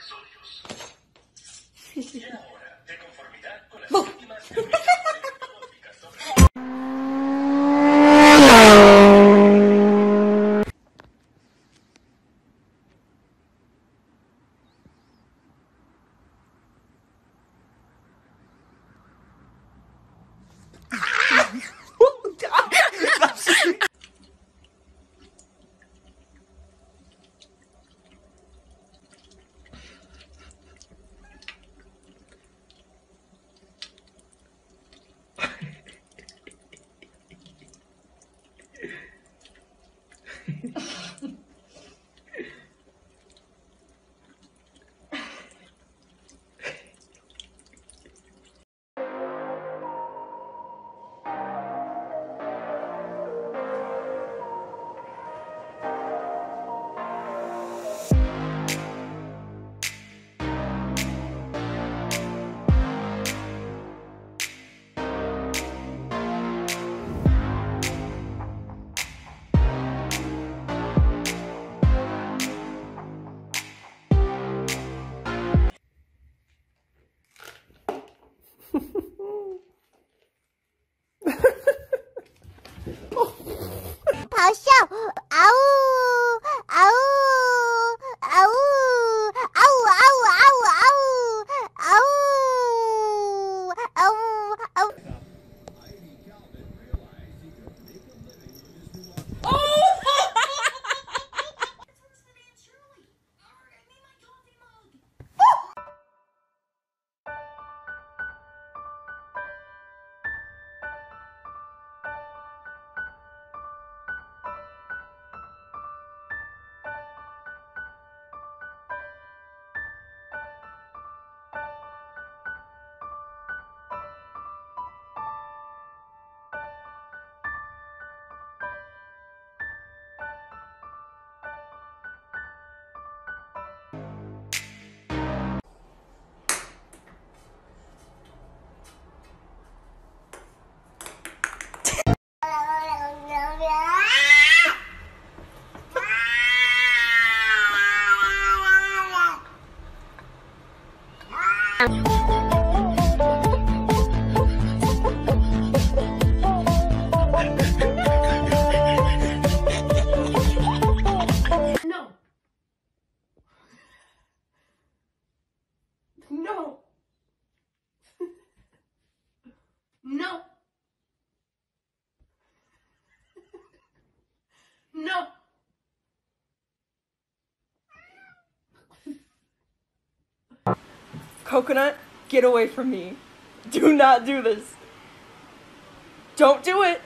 soruyoruz. 好笑，啊呜！Bye. Coconut, get away from me. Do not do this. Don't do it.